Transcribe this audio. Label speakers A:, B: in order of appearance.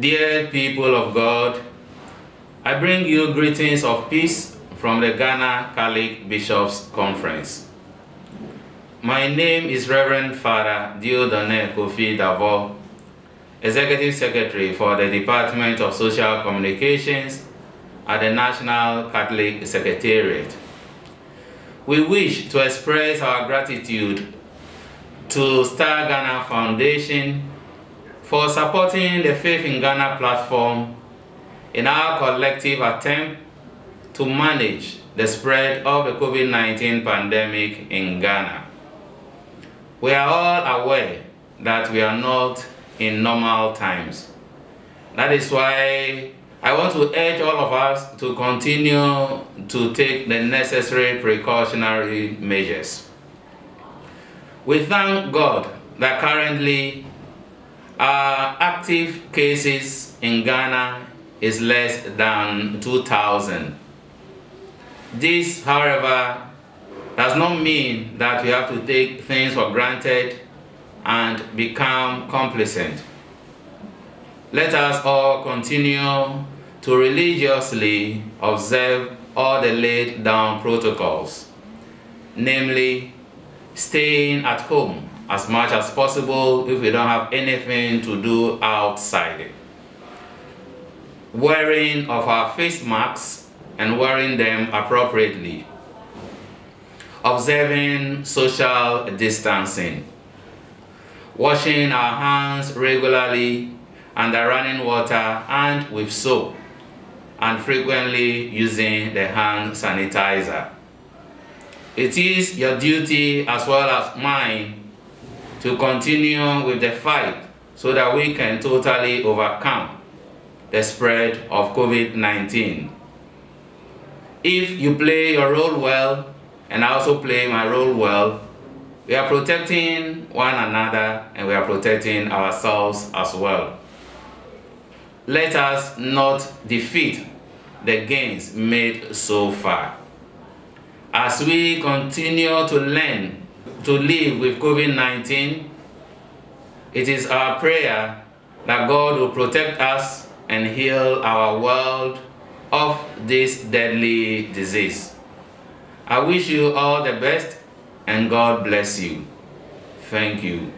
A: Dear people of God, I bring you greetings of peace from the Ghana Catholic Bishops' Conference. My name is Reverend Father Dieudonné Kofi Davo, Executive Secretary for the Department of Social Communications at the National Catholic Secretariat. We wish to express our gratitude to Star Ghana Foundation for supporting the Faith in Ghana platform in our collective attempt to manage the spread of the COVID-19 pandemic in Ghana. We are all aware that we are not in normal times. That is why I want to urge all of us to continue to take the necessary precautionary measures. We thank God that currently our active cases in Ghana is less than 2,000. This, however, does not mean that we have to take things for granted and become complacent. Let us all continue to religiously observe all the laid down protocols, namely staying at home as much as possible if we don't have anything to do outside. Wearing of our face masks and wearing them appropriately. Observing social distancing. Washing our hands regularly under running water and with soap and frequently using the hand sanitizer. It is your duty as well as mine to continue with the fight so that we can totally overcome the spread of COVID-19. If you play your role well, and I also play my role well, we are protecting one another and we are protecting ourselves as well. Let us not defeat the gains made so far. As we continue to learn to live with COVID-19, it is our prayer that God will protect us and heal our world of this deadly disease. I wish you all the best and God bless you. Thank you.